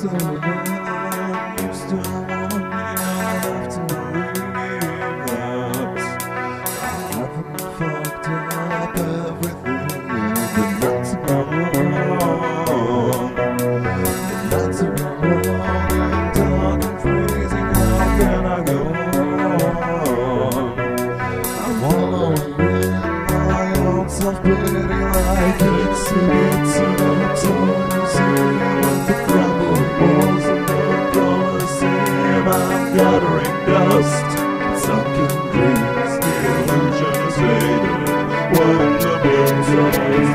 You still want me. Have to relapse. I haven't fucked up everything, but that's about wrong. That's about wrong and dark and freezing. How can I go on? I'm wallowing in my own self-pity like exhibits dust, sunken dreams, the illusion is faded when the moon turns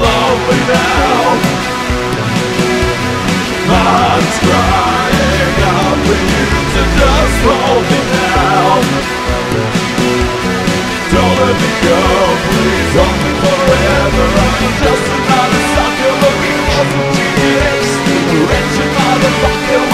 lonely now. Heart's crying out for you to just hold me now. Don't let me go, please hold me forever. I'm just another sucker looking for some GH. Rich motherfucker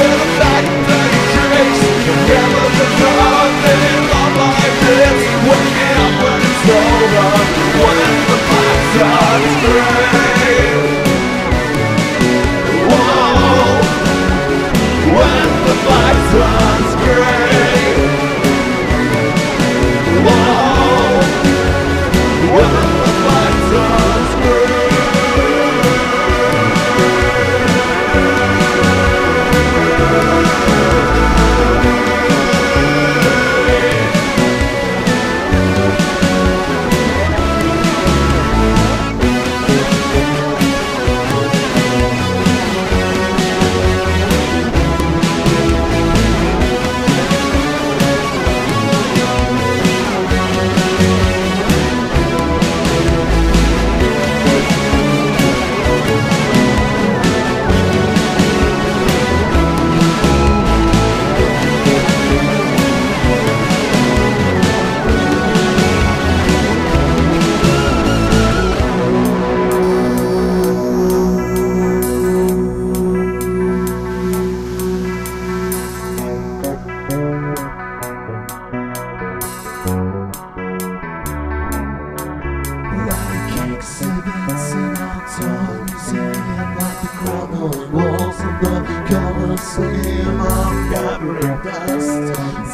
The walls of the Colosseum of gathering dust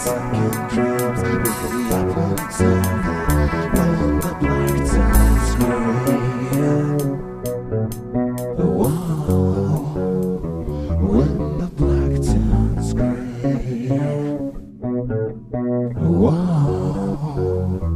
Second dreams waking up into when the black times gray Whoa, when the black turns gray Whoa.